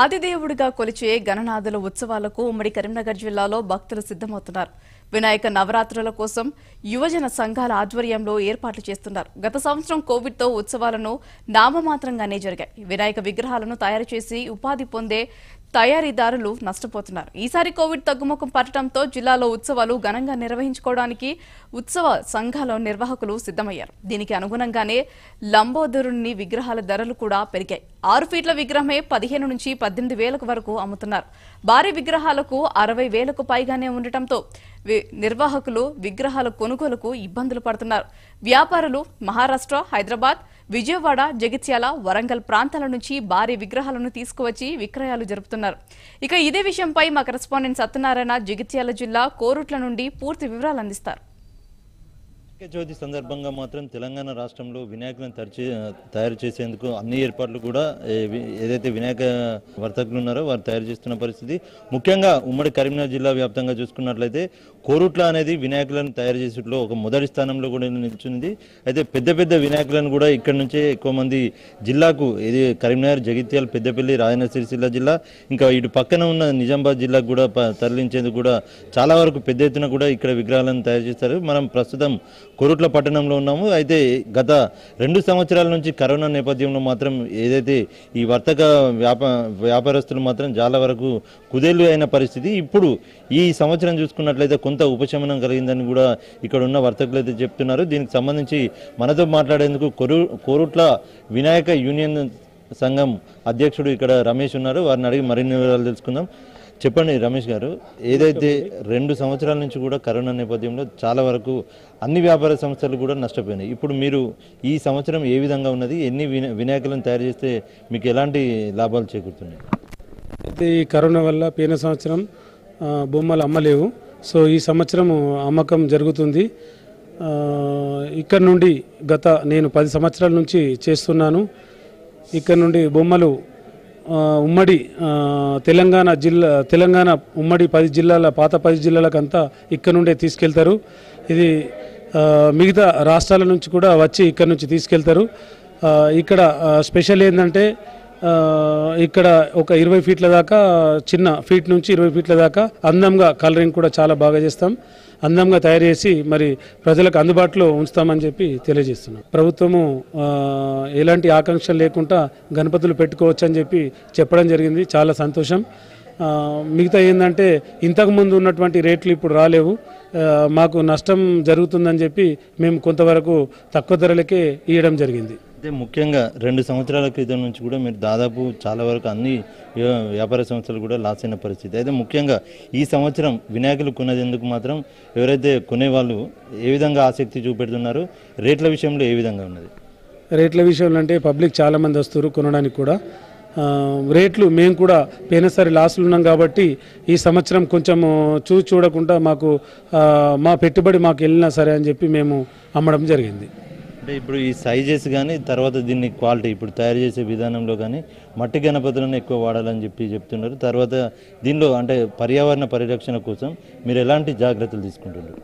ఆదిదేవుడిగా కొలిచే గణనాథుల ఉత్సవాలకు ఉమ్మడి కరీంనగర్ జిల్లాలో భక్తులు సిద్ధమవుతున్నారు. వినాయక నవరాత్రుల కోసం యువజన సంఘాల ఆధ్వర్యంలో ఏర్పాట్లు చేస్తున్నారు. గత సంవత్సరం కోవిడ్తో ఉత్సవాలను నామమాత్రంగానే జరిగాయి. వినాయక విగ్రహాలను తయారు చేసి ఉపాధి పొందే తయారీదారులు నష్టపోతున్నారు. ఈసారి కోవిడ్ తగ్గుముఖం పట్టడంతో జిల్లాలో ఉత్సవాలు ఘనంగా నిర్వహించుకోవడానికి ఉత్సవ సంఘాల నిర్వాహకులు సిద్ధమయ్యారు. దీనికి అనుగుణంగానే లంబోదరుని విగ్రహాల ధరలు కూడా పెరిగాయి. ఆరు ఫీట్ల విగ్రహమే పదిహేను నుంచి పద్దెనిమిది వేలకు వరకు అమ్ముతున్నారు. భారీ విగ్రహాలకు అరవై వేలకు పైగానే ఉండటంతో నిర్వాహకులు విగ్రహాల కొనుగోలుకు ఇబ్బందులు పడుతున్నారు. వ్యాపారులు మహారాష్ట్ర హైదరాబాద్ విజయవాడ జగిత్యాల వరంగల్ ప్రాంతాల నుంచి భారీ విగ్రహాలను తీసుకువచ్చి విక్రయాలు జరుపుతున్నారు. ఇక ఇదే విషయంపై మా కరెస్పాండెంట్ సత్యనారాయణ జగిత్యాల జిల్లా కోరుట్ల నుండి పూర్తి వివరాలు అందిస్తారు. వినాయక చవితి సందర్భంగా మాత్రం తెలంగాణ రాష్ట్రంలో వినాయకులను తరిచే తయారు చేసేందుకు అన్ని ఏర్పాట్లు కూడా ఏదైతే వినాయక వర్తకులు ఉన్నారో వారు తయారు చేస్తున్న పరిస్థితి. ముఖ్యంగా ఉమ్మడి కరీంనగర్ జిల్లా వ్యాప్తంగా చూసుకున్నట్లయితే కోరుట్ల అనేది వినాయకులను తయారు చేసేట్లో ఒక మొదటి స్థానంలో కూడా నిలిచింది. అయితే పెద్ద పెద్ద వినాయకులను కూడా ఇక్కడ నుంచే ఎక్కువ మంది జిల్లాకు ఇది కరీంనగర్ జగిత్యాల పెద్దపల్లి రాయన సిరిసిల్ల జిల్లా ఇంకా ఇటు పక్కన ఉన్న నిజామాబాద్ జిల్లాకు కూడా తరలించేందుకు కూడా చాలా వరకు పెద్ద ఎత్తున కూడా ఇక్కడ విగ్రహాలను తయారు చేస్తారు. మనం ప్రస్తుతం కోరుట్ల పట్టణంలో ఉన్నాము. అయితే గత రెండు సంవత్సరాల నుంచి కరోనా నేపథ్యంలో మాత్రం ఏదైతే ఈ వర్తక వ్యాప వ్యాపారస్తులు మాత్రం చాలా వరకు కుదేలు అయిన పరిస్థితి. ఇప్పుడు ఈ సంవత్సరం చూసుకున్నట్లయితే కొంత ఉపశమనం కలిగిందని కూడా ఇక్కడ ఉన్న వర్తకులు అయితే చెప్తున్నారు. దీనికి సంబంధించి మనతో మాట్లాడేందుకు కొరు కోరుట్ల వినాయక యూనియన్ సంఘం అధ్యక్షుడు ఇక్కడ రమేష్ ఉన్నారు. వారిని అడిగి మరిన్ని వివరాలు తెలుసుకుందాం. చెప్పండి రమేష్ గారు ఏదైతే రెండు సంవత్సరాల నుంచి కూడా కరోనా నేపథ్యంలో చాలా వరకు అన్ని వ్యాపార సంస్థలు కూడా నష్టపోయినాయి. ఇప్పుడు మీరు ఈ సంవత్సరం ఏ విధంగా ఉన్నది ఎన్ని వినా వినాయకులను తయారు చేస్తే మీకు ఎలాంటి లాభాలు చేకూరుతున్నాయి? అయితే ఈ కరోనా వల్ల పోయిన సంవత్సరం బొమ్మలు అమ్మలేవు. సో ఈ సంవత్సరం అమ్మకం జరుగుతుంది. ఇక్కడ నుండి గత నేను పది సంవత్సరాల నుంచి చేస్తున్నాను. ఇక్కడ నుండి బొమ్మలు ఉమ్మడి తెలంగాణ జిల్లా తెలంగాణ ఉమ్మడి పది జిల్లాల పాత పది జిల్లాలకంతా ఇక్కడ నుండే తీసుకెళ్తారు. ఇది మిగతా రాష్ట్రాల నుంచి కూడా వచ్చి ఇక్కడ నుంచి తీసుకెళ్తారు. ఇక్కడ స్పెషల్ ఏంటంటే ఇక్కడ ఒక ఇరవై ఫీట్ల దాకా చిన్న ఫీట్ నుంచి ఇరవై ఫీట్ల దాకా అందంగా కలరింగ్ కూడా చాలా బాగా చేస్తాం. అందంగా తయారు చేసి మరి ప్రజలకు అందుబాటులో ఉంచుతామని చెప్పి తెలియజేస్తున్నాం. ప్రభుత్వము ఎలాంటి ఆకాంక్షలు లేకుండా గణపతులు పెట్టుకోవచ్చు అని చెప్పి చెప్పడం జరిగింది. చాలా సంతోషం. మిగతా ఏంటంటే ఇంతకుముందు ఉన్నటువంటి రేట్లు ఇప్పుడు రాలేవు. మాకు నష్టం జరుగుతుందని చెప్పి మేము కొంతవరకు తక్కువ ధరలకే ఇవ్వడం జరిగింది. అయితే ముఖ్యంగా రెండు సంవత్సరాల క్రితం నుంచి కూడా మీరు దాదాపు చాలా వరకు అన్ని వ్యాపార సంస్థలు కూడా లాస్ అయిన పరిస్థితి. అయితే ముఖ్యంగా ఈ సంవత్సరం వినాయకులు కొనేందుకు మాత్రం ఎవరైతే కొనేవాళ్ళు ఏ విధంగా ఆసక్తి చూపెడుతున్నారు రేట్ల విషయంలో ఏ విధంగా ఉన్నది? రేట్ల విషయంలో అంటే పబ్లిక్ చాలామంది వస్తారు కొనడానికి కూడా. రేట్లు మేము కూడా పోయినసారి లాస్లు ఉన్నాం కాబట్టి ఈ సంవత్సరం కొంచెం చూ చూడకుండా మాకు మా పెట్టుబడి మాకు వెళ్ళినా సరే అని చెప్పి మేము అమ్మడం జరిగింది. అంటే ఇప్పుడు ఈ సైజెస్ కానీ తర్వాత దీన్ని క్వాలిటీ ఇప్పుడు తయారు చేసే విధానంలో కానీ మట్టి గణపతులను ఎక్కువ వాడాలని చెప్పి చెప్తున్నారు. తర్వాత దీనిలో అంటే పర్యావరణ పరిరక్షణ కోసం మీరు ఎలాంటి జాగ్రత్తలు తీసుకుంటున్నారు?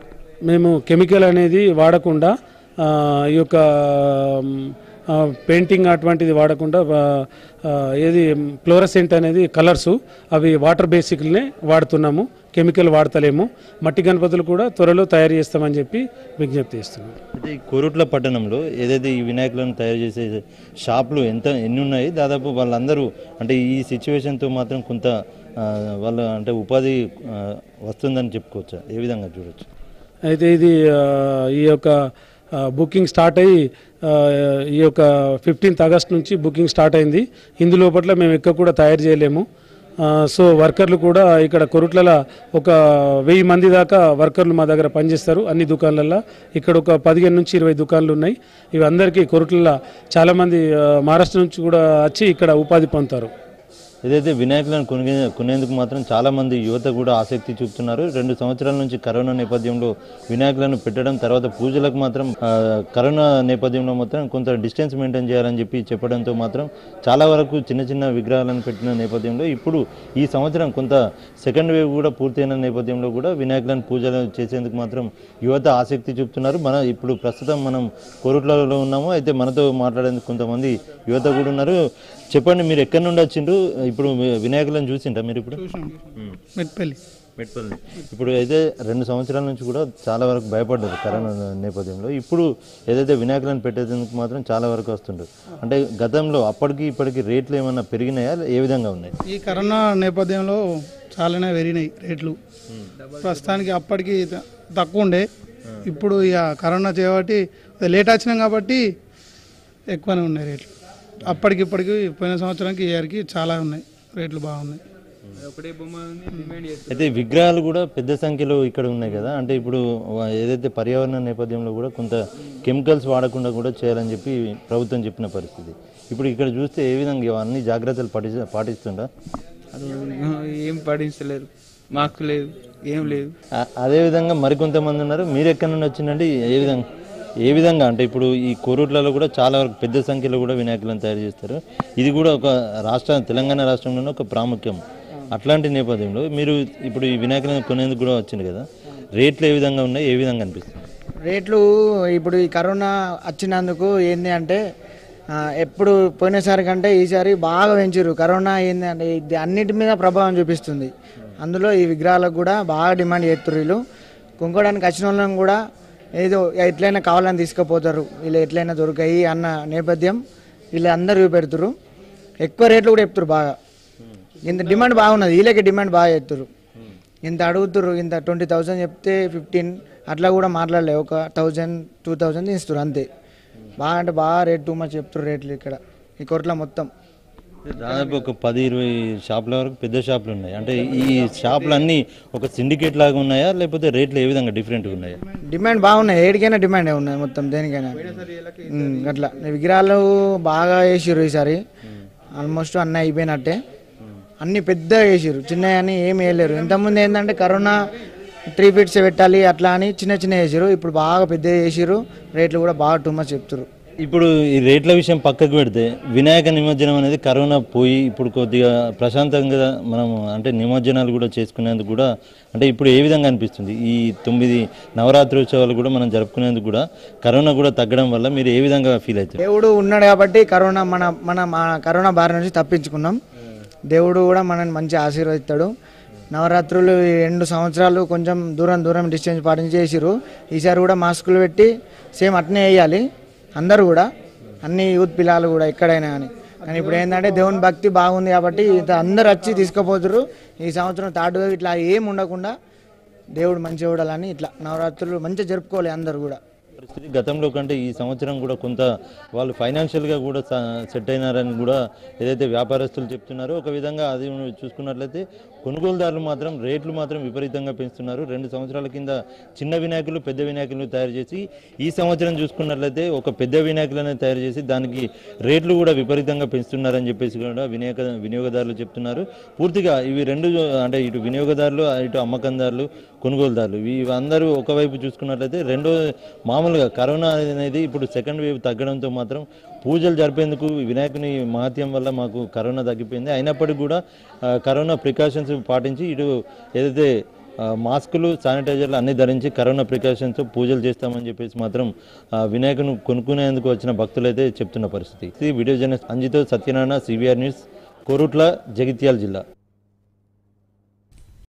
మేము కెమికల్ అనేది వాడకుండా ఈ యొక్క పెయింటింగ్ అటువంటిది వాడకుండా ఏది ఫ్లోరసెంట్ అనేది కలర్స్ అవి వాటర్ బేసిక్లనే వాడుతున్నాము. కెమికల్ వాడతలేము. మట్టి గణపతులు కూడా త్వరలో తయారు చేస్తామని చెప్పి విజ్ఞప్తి చేస్తున్నాం. అయితే ఈ కోరుట్ల పట్టణంలో ఏదైతే ఈ వినాయకులను తయారు చేసే షాపులు ఎంత ఎన్ని ఉన్నాయి దాదాపు వాళ్ళందరూ అంటే ఈ సిచ్యువేషన్తో మాత్రం కొంత వాళ్ళ అంటే ఉపాధి వస్తుందని చెప్పుకోవచ్చా? ఏ విధంగా చూడొచ్చు? అయితే ఇది ఈ యొక్క బుకింగ్ స్టార్ట్ అయ్యి ఈ యొక్క ఫిఫ్టీన్త్ ఆగస్ట్ నుంచి బుకింగ్ స్టార్ట్ అయింది. ఇందులోపట్ల మేము ఎక్కువ కూడా తయారు చేయలేము. సో వర్కర్లు కూడా ఇక్కడ కొరుట్ల ఒక వెయ్యి మంది దాకా వర్కర్లు మా దగ్గర పనిచేస్తారు అన్ని దుకాణాలలో ఇక్కడ ఒక పదిహేను నుంచి ఇరవై దుకాణాలు ఉన్నాయి. ఇవి అందరికీ కొరుట్ల చాలామంది మహారాష్ట్ర నుంచి కూడా వచ్చి ఇక్కడ ఉపాధి పొందుతారు. ఏదైతే వినాయకులను కొనే కొనేందుకు మాత్రం చాలామంది యువత కూడా ఆసక్తి చూపుతున్నారు. రెండు సంవత్సరాల నుంచి కరోనా నేపథ్యంలో వినాయకులను పెట్టడం తర్వాత పూజలకు మాత్రం కరోనా నేపథ్యంలో మాత్రం కొంత డిస్టెన్స్ మెయింటైన్ చేయాలని చెప్పి చెప్పడంతో మాత్రం చాలా వరకు చిన్న చిన్న విగ్రహాలను పెట్టిన నేపథ్యంలో ఇప్పుడు ఈ సంవత్సరం కొంత సెకండ్ వేవ్ కూడా పూర్తయిన నేపథ్యంలో కూడా వినాయకులను పూజలు చేసేందుకు మాత్రం యువత ఆసక్తి చూపుతున్నారు. మన ఇప్పుడు ప్రస్తుతం మనం కోరుట్లలో ఉన్నాము. అయితే మనతో మాట్లాడేందుకు కొంతమంది యువత కూడా ఉన్నారు. చెప్పండి మీరు ఎక్కడి నుండి వచ్చిండ్రు? ఇప్పుడు వినాయకులను చూసింటా మీరు ఇప్పుడు. మెట్పల్లి. మెట్పల్లి. ఇప్పుడు అయితే రెండు సంవత్సరాల నుంచి కూడా చాలా వరకు భయపడ్డారు కరోనా నేపథ్యంలో. ఇప్పుడు ఏదైతే వినాయకులను పెట్టేందుకు మాత్రం చాలా వరకు వస్తుంటారు అంటే గతంలో అప్పటికి ఇప్పటికి రేట్లు ఏమన్నా పెరిగినాయా? ఏ విధంగా ఉన్నాయి? ఈ కరోనా నేపథ్యంలో చాలానే పెరిగినాయి రేట్లు. ప్రస్తుతానికి అప్పటికి తక్కువ ఉండే. ఇప్పుడు ఇక కరోనా చేయబట్టి లేట్ వచ్చినాం కాబట్టి ఎక్కువనే ఉన్నాయి రేట్లు. అప్పటికి ఇప్పటికి పోయిన సంవత్సరానికి ఈ ఇయర్కి చాలా ఉన్నాయి. రేట్లు బాగున్నాయి. అయితే విగ్రహాలు కూడా పెద్ద సంఖ్యలో ఇక్కడ ఉన్నాయి కదా. అంటే ఇప్పుడు ఏదైతే పర్యావరణ నేపథ్యంలో కూడా కొంత కెమికల్స్ వాడకుండా కూడా చేయాలని చెప్పి ప్రభుత్వం చెప్పిన పరిస్థితి. ఇప్పుడు ఇక్కడ చూస్తే ఏ విధంగా అన్ని జాగ్రత్తలు పాటి పాటిస్తుందా అది ఏం పాటించలేరు. మాకు లేదు ఏం లేదు. ఆ- అదే విధంగా మరికొంతమంది ఉన్నారు. మీరు ఎక్కడి నుండి వచ్చిందంటే ఏ విధంగా? ఏ విధంగా? అంటే ఇప్పుడు ఈ కోరుట్లలో కూడా చాలా వరకు పెద్ద సంఖ్యలో కూడా వినాయకులను తయారు చేస్తారు. ఇది కూడా ఒక రాష్ట్ర తెలంగాణ రాష్ట్రంలోనే ఒక ప్రాముఖ్యం. అట్లాంటి నేపథ్యంలో మీరు ఇప్పుడు ఈ వినాయకులను కొనేందుకు కూడా వచ్చింది కదా. రేట్లు ఏ విధంగా ఉన్నాయి? ఏ విధంగా అనిపిస్తుంది? రేట్లు ఇప్పుడు ఈ కరోనా వచ్చినందుకు ఏంది అంటే ఎప్పుడు పోయినసారి కంటే ఈసారి బాగా పెంచారు కరోనా ఏంది అంటే ఇది అన్నిటి మీద ప్రభావం చూపిస్తుంది. అందులో ఈ విగ్రహాలకు కూడా బాగా డిమాండ్ చేస్తున్నారు వీళ్ళు. కొనుక్కోవడానికి వచ్చిన వాళ్ళని కూడా ఏదో ఎట్లయినా కావాలని తీసుకుపోతారు. వీళ్ళు ఎట్లయినా దొరికాయి అన్న నేపథ్యం వీళ్ళు అందరూ చూపెడుతురు ఎక్కువ రేట్లు కూడా చెప్తారు బాగా. ఇంత డిమాండ్ బాగున్నది. వీళ్ళకి డిమాండ్ బాగా చెప్తారు ఇంత అడుగుతురు ఇంత ట్వంటీ థౌజండ్ చెప్తే ఫిఫ్టీన్ అట్లా కూడా మాట్లాడలే. ఒక థౌజండ్ టూ థౌజండ్ ఇస్తారు అంతే. బాగా అంటే బాగా రేట్ టూ మచ్ చెప్తారు రేట్లు ఇక్కడ. ఈ కొట్ల మొత్తం. దాదాపు ఒక పది ఇరవై షాపుల వరకు పెద్ద షాపులు ఉన్నాయి. అంటే ఈ షాపులు అన్నీ ఒక సిండికేట్ లాగా ఉన్నాయా? లేకపోతే రేట్లు ఏ విధంగా డిఫరెంట్గా ఉన్నాయా? డిమాండ్ బాగున్నాయి. ఏడికైనా డిమాండ్ ఉన్నాయి మొత్తం దేనికైనా? అట్లా. విగ్రహాలు బాగా వేసిర్రు ఈసారి. ఆల్మోస్ట్ అన్నీ అయిపోయినట్టే. అన్ని పెద్దగా వేసిర్రు. చిన్న అని ఏమి వేయలేరు. ఇంతకుముందు ఏంటంటే కరోనా త్రీ ఫీట్స్ పెట్టాలి అట్లా అని చిన్న చిన్న వేసిర్రు. ఇప్పుడు బాగా పెద్ద వేసిర్రు. రేట్లు కూడా బాగా టూ మచ్ చెప్తారు ఇప్పుడు ఈ రేట్ల విషయం పక్కకు పెడితే వినాయక నిమజ్జనం అనేది కరోనా పోయి ఇప్పుడు కొద్దిగా ప్రశాంతంగా మనం అంటే నిమజ్జనాలు కూడా చేసుకునేందుకు కూడా అంటే ఇప్పుడు ఏ విధంగా అనిపిస్తుంది? ఈ తొమ్మిది నవరాత్రి ఉత్సవాలు కూడా మనం జరుపుకునేందుకు కూడా కరోనా కూడా తగ్గడం వల్ల మీరు ఏ విధంగా ఫీల్ అవుతారు? దేవుడు ఉన్నాడు కాబట్టి కరోనా మన మన కరోనా బారి నుంచి తప్పించుకున్నాం. దేవుడు కూడా మనల్ని మంచి ఆశీర్వదిస్తాడు. నవరాత్రులు ఈ రెండు సంవత్సరాలు కొంచెం దూరం దూరం డిస్టెన్స్ పాటించి చేసిరు ఈసారి కూడా మాస్కులు పెట్టి సేమ్ అట్నే వేయాలి. అందరూ కూడా అన్ని యూత్ పిల్లలు కూడా ఎక్కడైనా కానీ. కానీ ఇప్పుడు ఏంటంటే దేవుని భక్తి బాగుంది కాబట్టి అందరు వచ్చి తీసుకుపోతురు ఈ సంవత్సరం తాటుగా ఇట్లా ఏం ఉండకుండా దేవుడు మంచి చూడాలని ఇట్లా నవరాత్రులు మంచిగా జరుపుకోవాలి అందరు కూడా. పరిస్థితి గతంలో కంటే ఈ సంవత్సరం కూడా కొంత వాళ్ళు ఫైనాన్షియల్గా కూడా సెట్ అయినారని కూడా ఏదైతే వ్యాపారస్తులు చెప్తున్నారో ఒక విధంగా అది చూసుకున్నట్లయితే కొనుగోలుదారులు మాత్రం రేట్లు మాత్రం విపరీతంగా పెంచుతున్నారు. రెండు సంవత్సరాల కింద చిన్న వినాయకులు పెద్ద వినాయకులు తయారు చేసి ఈ సంవత్సరం చూసుకున్నట్లయితే ఒక పెద్ద వినాయకులను తయారు చేసి దానికి రేట్లు కూడా విపరీతంగా పెంచుతున్నారని చెప్పేసి కూడా వినియోగ వినియోగదారులు చెప్తున్నారు. పూర్తిగా ఇవి రెండు అంటే ఇటు వినియోగదారులు ఇటు అమ్మకందారులు కొనుగోలుదారులు. ఇవి అందరూ ఒకవైపు చూసుకున్నట్లయితే రెండో మామూలుగా కరోనా అనేది ఇప్పుడు సెకండ్ వేవ్ తగ్గడంతో మాత్రం పూజలు జరిపేందుకు వినాయకుని మహత్యం వల్ల మాకు కరోనా తగ్గిపోయింది. అయినప్పటికీ కూడా కరోనా ప్రికాషన్స్ పాటించి ఇటు ఏదైతే మాస్కులు శానిటైజర్లు అన్నీ ధరించి కరోనా ప్రికాషన్స్ పూజలు చేస్తామని చెప్పేసి మాత్రం వినాయకుని కొనుక్కునేందుకు వచ్చిన భక్తులైతే చెప్తున్న పరిస్థితి. వీడియో జర్నలిస్ట్ అంజితో సత్యనారాయణ సివిఆర్ న్యూస్ కోరుట్ల జగిత్యాల జిల్లా.